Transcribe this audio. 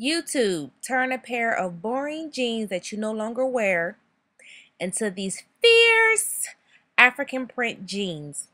YouTube, turn a pair of boring jeans that you no longer wear into these fierce African print jeans.